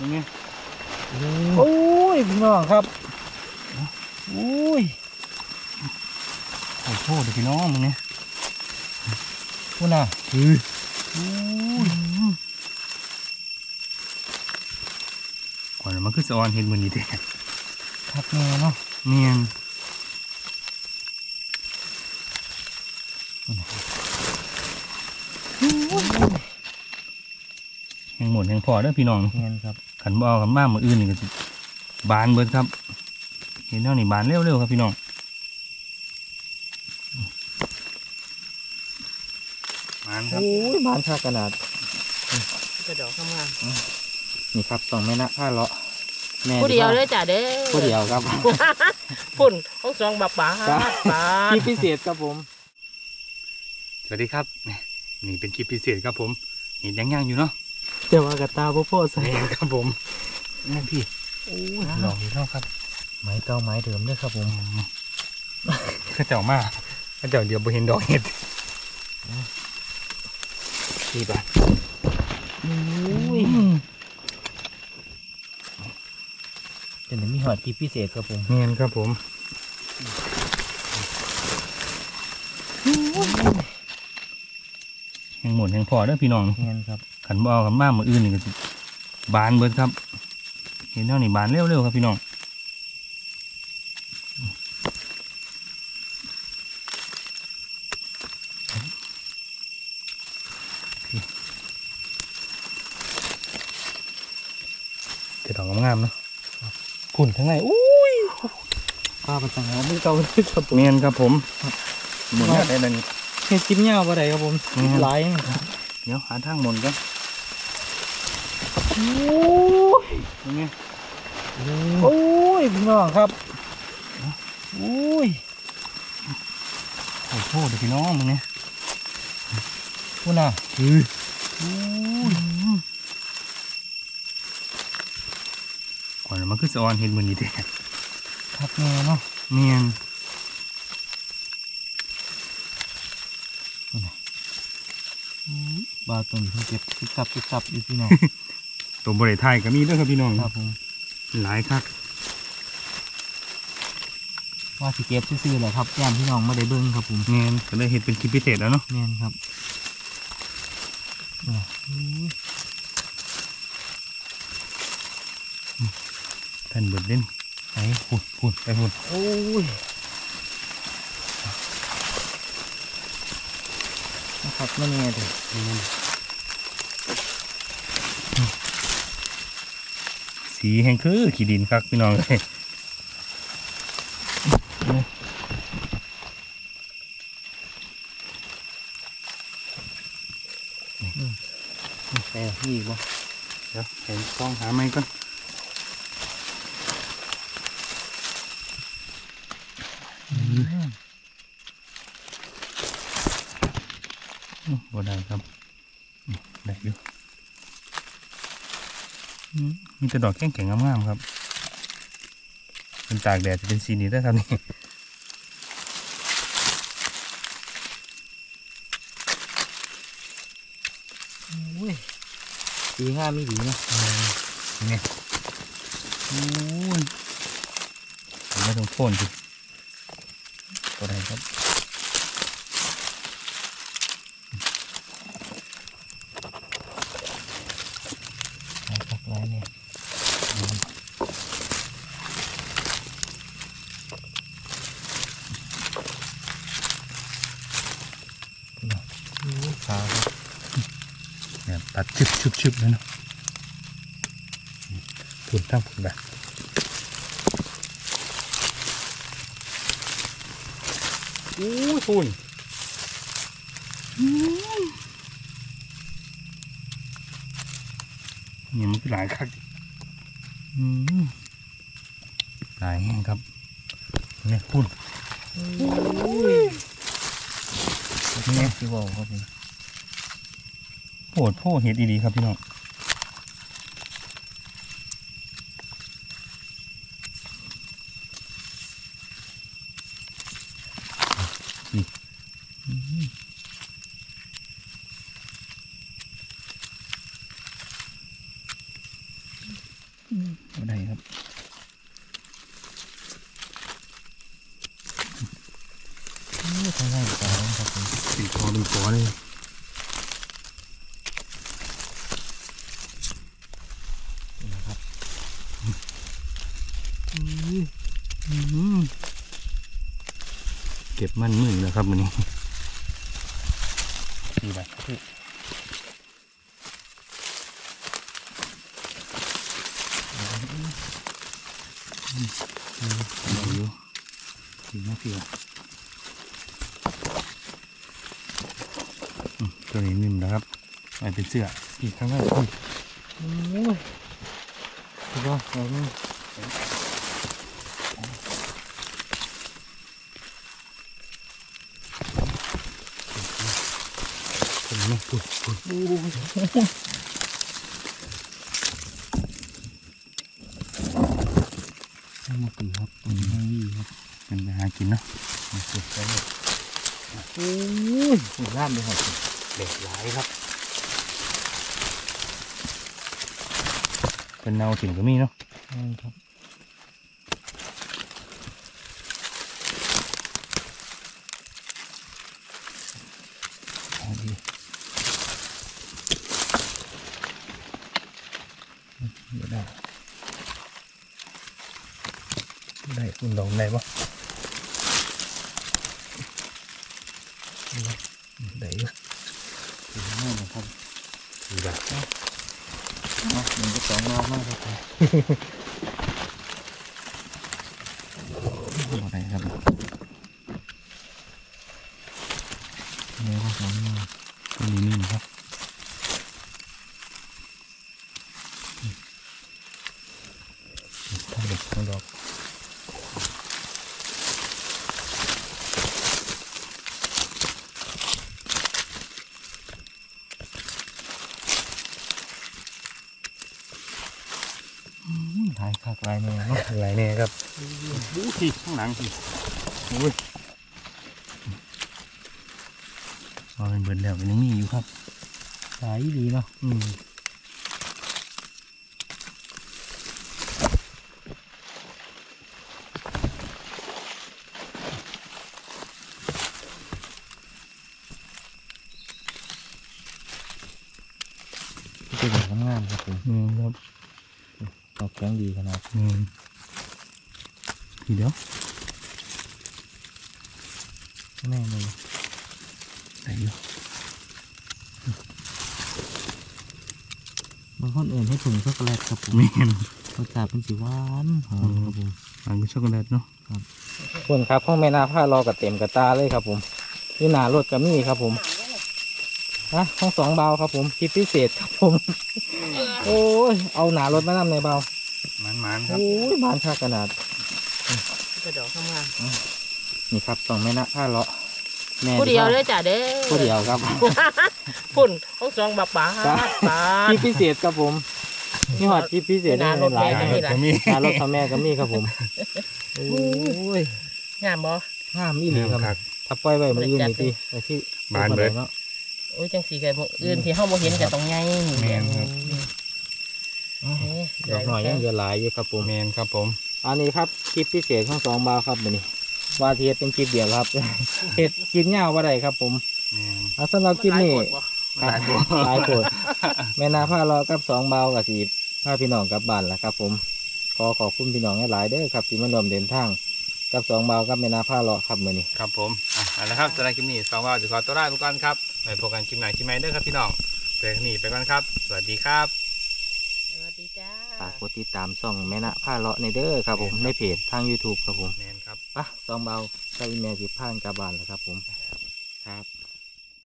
ยังไงโอ้ยพี่น้องครับโอ้ยโอ้โหเดี๋ยวพี่น้องมึงเนี่ยพูดน่ะอือก่อนมันคือสะออนเห็นมือนี้เด้คักแน่เนาะเมียนแห่ง หมดแห่งพอเด้อพี่น้องแม่นครับขันบเอากันบ้ามืออื่นนี่ก็สิบานเบิดครับ เห็นแล้วนี่บานเร็วๆครับพี่น้องบานครับโอ้ยบานค่าขนาดกระดอกทำงานนี่ครับสองแม่นะผ้าเลาะแม่ผู้เดียวเลยจ้ะเด้อผู้เดียวครับฝุ่นต้องสองบาป๋าครับป๋าที่พิเศษครับผม สวัสดีครับ นี่เป็นคลิปพิเศษครับผม เห็นย่างๆอยู่เนาะ แต่ว่ากระตาพ่อพ่อใส่แม่นครับผมนี่พี่โอ้ยลองดูเนาะครับ ไม้เก่าไม้เดิมด้วยครับผมข้าเจ้ามาข้าเจ้าเดี๋ยวบ่เห็นดอกเห็ดนี่บานโอ้ยเดี๋ยวนี้มีหอดที่พิเศษครับผมเมียนครับผมแห่งหมดแห่งพอเด้อพี่น้องแม่นครับ ขันบเอากันบ้ามืออื่นนี่ก็สิบานเบิดครับ เห็นแล้วนี่บานเร็วๆครับพี่น้องจะดอกงามๆเนาะขุ่นทั้งในอู้ยป้าประจังหามือเก่าเลยครับผมเมียนครับผมหมดแล้วได้แล้วนี่เฮ็ดจิ้มเหย้าบ่ได้ครับผมอืมหลายเดี๋ยวหาทางหมนกัน โอ้ยยังไงโอ้ยพี่น้องครับโอ้ยโอ้โหเดี๋ยวพี่น้องมึงเนี่ยพูดน่ะอือโอ้ยก่อนมันคือสะออนเห็นมือนี้เด้คักแน่เนาะเมียนบาตุนเก็บติดกับติดกับอยู่พี่น้อง ตัวบริไทยก็มีด้วยครับพี่น้องครับผมหลายคักว่าสิเก็บซื่อๆแหละครับแก้มพี่น้องไม่ได้เบิ้งครับผมเมียนก็เลยเห็นเป็นคลิปพิเศษแล้วเนาะแม่นครับอะอุ้ยท่านเบิดเล่นไหนพูดพูดไปพูดโอ้ยนะครับไม่แน่เลย สีแห่งคือขี้ดินคักพี่น้องเลยแต่นี่อีกบ่เดี๋ยวเห็นต้องหาไม้ก่อนอื้อบ่ได้ครับนี่ได้อยู่อื มมีแต่ดอกแข็งๆงามๆครับ เป็นตากแดดจะเป็นสีนี้ได้อครับนี่โอ้ยดีงามไม่ดีเนาะยังไงโอ้ยผมไม่ต้องโค่นสิตัวใดครับ หาพักไรเนี่ยพี่น้องโอ้ยขาวครับเนี่ยตัดชึบชึบชึบเลยเนาะผุนทั้งผุนแบบโอ้ยผุนนี่มันคือหลายคักอืมหลายแห้งครับเนี่ยพุ่นโอ้ยนี่ที่บอกครับ ผมโผดโพเห็ดอีดีครับพี่น้องนี่อืมบ่ได้ครับนี่ทางง่ายกว่าครับผมเป็นคอเป็นคอเลย นี่นะครับ อืม เก็บมันมือแล้วครับวันนี้ดีไปพี่เอาอยู่ดีนะพี่อะตัวนี้นิ่มนะครับไม่เป็นเสื้อพี่ข้างหน้าพี่โอ้ยสุดยอดเรา นี่ตัวนี้ปุ๊บปุ๊บให้มาปีครับตัวนี้ให้วี่ครับเป็นไปหากินเนาะมาสุดไปเลยโอ้ยสุดยอดเลยครับเด็ดหลายครับเป็นเนาถิ่นก็มีเนาะนี่ครับ เอาดี เดี๋ยวได้ได้คุณลองได้ปะได้อยู่สุดยอดเลยครับ ดีแบบ เนาะหนึ่งก็สองรอบมากครับผม อะไรครับ นี่ก็สองรอบ ตัวนี้นิ่มครับทั้งเด็กทั้งดอก ลายคักลายแน่เนาะลายแน่ครับดูสิข้างหลังสิโอ้ยพอเป็นเบิดแล้วมันยังมีอยู่ครับสายดีเนาะอืมเป็นแบบงามๆครับผมอืมครับดอก แข็งดีขนาดอืมทีเดียวแน่เลยได้อยู่บางคนเอื่นให้ถุงช็อกโกแลตครับผมมีนรสชาติเป็นสีหวานหอมครับผมอันนี้ช็อกโกแลตเนาะส่วนครับห้องแม่นาผ้ารอกับเต็มกระตาเลยครับผมนี่หนารถกับมี่ครับผมนะห้องสองเบาครับผมคลิปพิเศษครับผม โอ้ยเอาหนารถมานำในเบา มันมันๆครับโอ้ยบานค่าขนาดกระดอกทำงานนี่ครับสองแม่นาผ้าเลาะแม่ผู้เดียวเลยจ้ะเด้อผู้เดียวครับฝุ่นห้องสองบักป๋าจ้ะป๋าคลิปพิเศษครับผมนี่หอดคลิปพิเศษหนารถหลายแม่คก็รับมีก็มีหนารถพ่อแม่ก็มีครับผมโอ้ยงามบ่งามอีหลีครับครับถ้าปล่อยไว้มันอื่นนี่ทีแต่ที่บานเบิดเนาะโอ้ยจังสีกันอื่นที่เฮาบ่เห็นก็ต้องใหญ่แม่นครับนี่ ดอกหน่อยยังเหลือหลายอยู่ครับผมเมนครับผม อันนี้ครับคลิปพิเศษของสองบาวครับมื้อนี้ว่าที่เฮ็ดเป็นคลิปเดียวครับเฮ็ดคลิปยาวว่าได้ครับผมเมนเอาสำหรับคลิปนี้หลายโพดบ่ครับหลายโปรดแม่นาผ้ารอกับสองบาวกับสีพาพี่น้องกลับบ้านแล้วครับผมขอขอบคุณพี่น้องหลายๆเด้อครับที่มาร่วมเดินทางกับสองบาวกับแม่นาผ้ารอครับมื้อนี้ครับผมอะเอาละครับสำหรับคลิปนี้สองว่าจะขอตัวลาไปก่อนครับไปพบกันคลิปไหนคลิปไหนเด้อครับพี่น้องเจอกันนี่ไปก่อนครับ สวัสดีครับสวัสดีจ้า ฝากกดติดตามช่องแม่นาผ้ารอในเด้อครับผมในเพจทาง YouTube ครับผมเมนครับไปะสองบาวกับอีเมลสิผ่านกลับบ้านแล้วครับผมครับ